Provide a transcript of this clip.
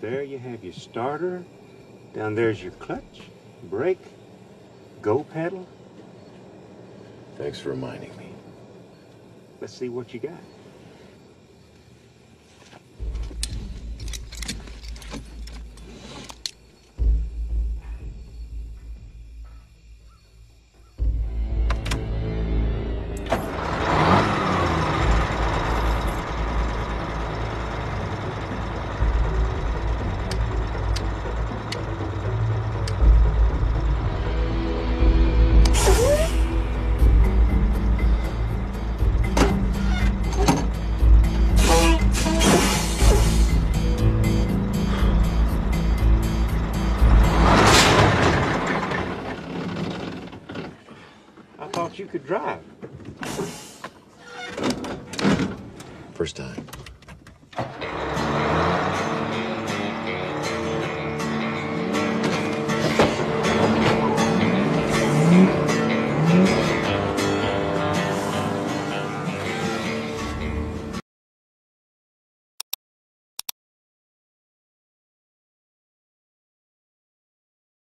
there you have your starter. Down there's your clutch, brake, go pedal. Thanks for reminding me. Let's see what you got. Thought you could drive. First time.